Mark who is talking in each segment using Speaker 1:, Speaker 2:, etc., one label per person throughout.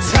Speaker 1: It's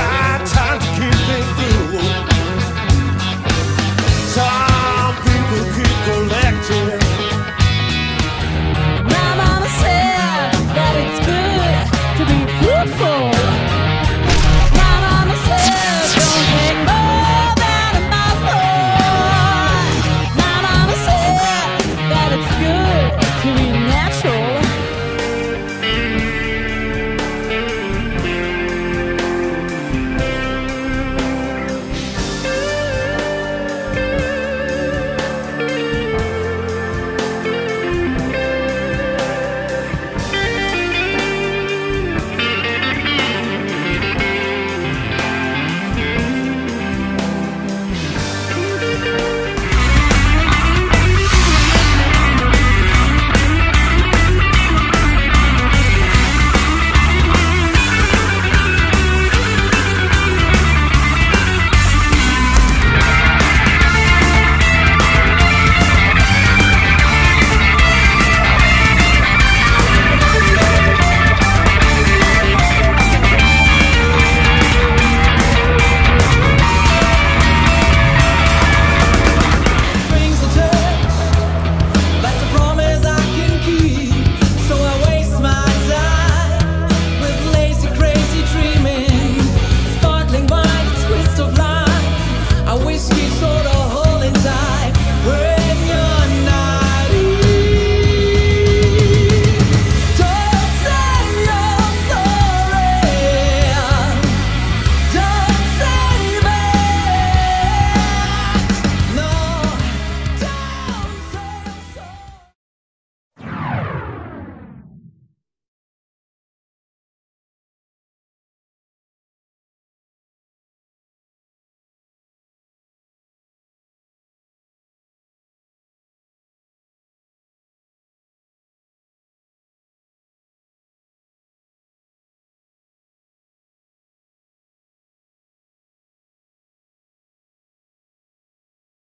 Speaker 2: whiskey so